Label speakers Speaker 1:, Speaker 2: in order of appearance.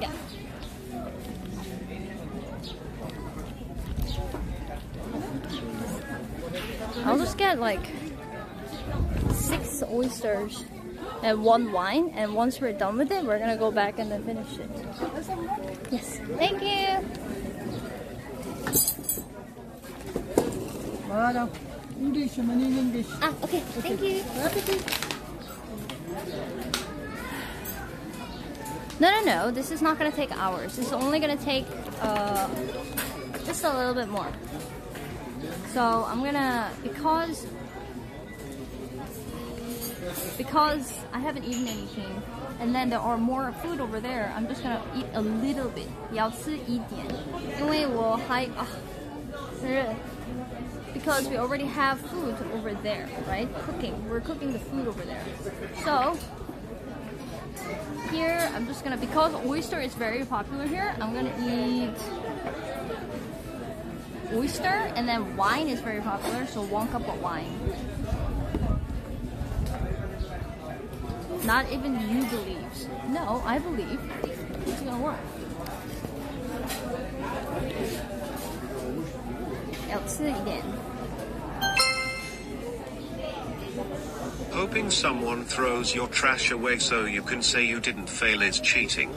Speaker 1: Yeah. I'll just get like six oysters and one wine and once we're done with it we're gonna go back and then finish it. Yes. Thank you.
Speaker 2: English.
Speaker 1: Ah, okay. Thank you. No, no, no. This is not gonna take hours. This is only gonna take uh, just a little bit more. So I'm gonna because because I haven't eaten anything, and then there are more food over there. I'm just gonna eat a little bit. 要吃一点，因为我还啊，热。because we already have food over there, right? Cooking. We're cooking the food over there. So here I'm just gonna, because oyster is very popular here, I'm gonna eat oyster and then wine is very popular, so one cup of wine. Not even you believe? No, I believe. It's gonna work. Let's it again.
Speaker 3: Hoping someone throws your trash away so you can say you didn't fail is cheating.